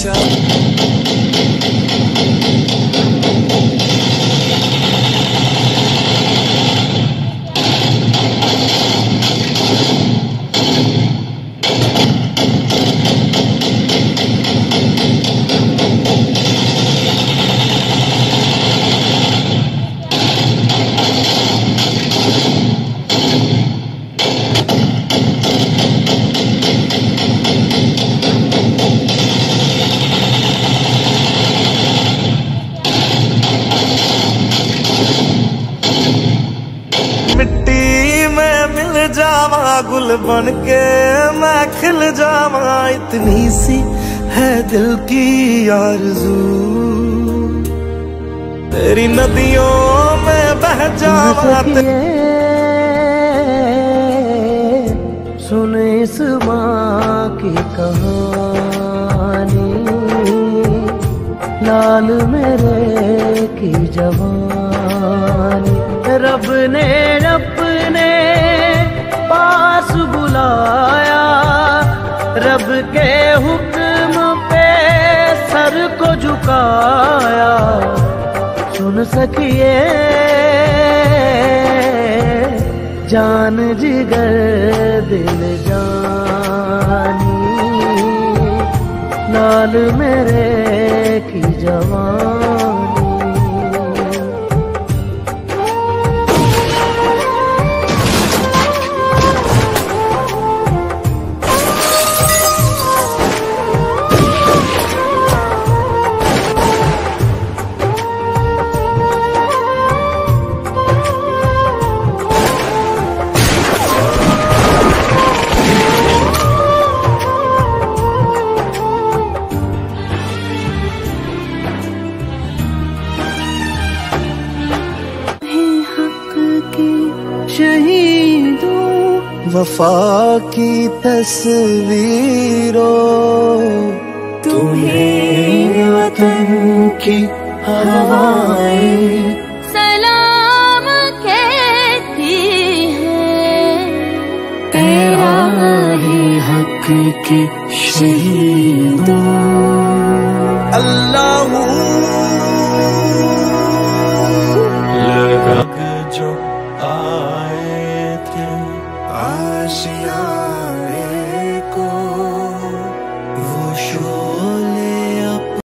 все پھول بن کے میں کھل جاوا اتنی سی ہے دل کی آرزو تیری ندیوں میں بہ جاوا سن اس ماں کی کہانی لال میرے کی جوانی رب نے کے حکم پہ سر کو جھکایا۔ سن سکیے۔ جان جگر دل جانی۔ لال میرے کی جوان شہیدوں وفا کی تصویروں۔ تمہیں وطن کی ہوائیں سلام کہتی ہے۔ تیرا ہی حق کی شہیدوں۔ اللہ she on?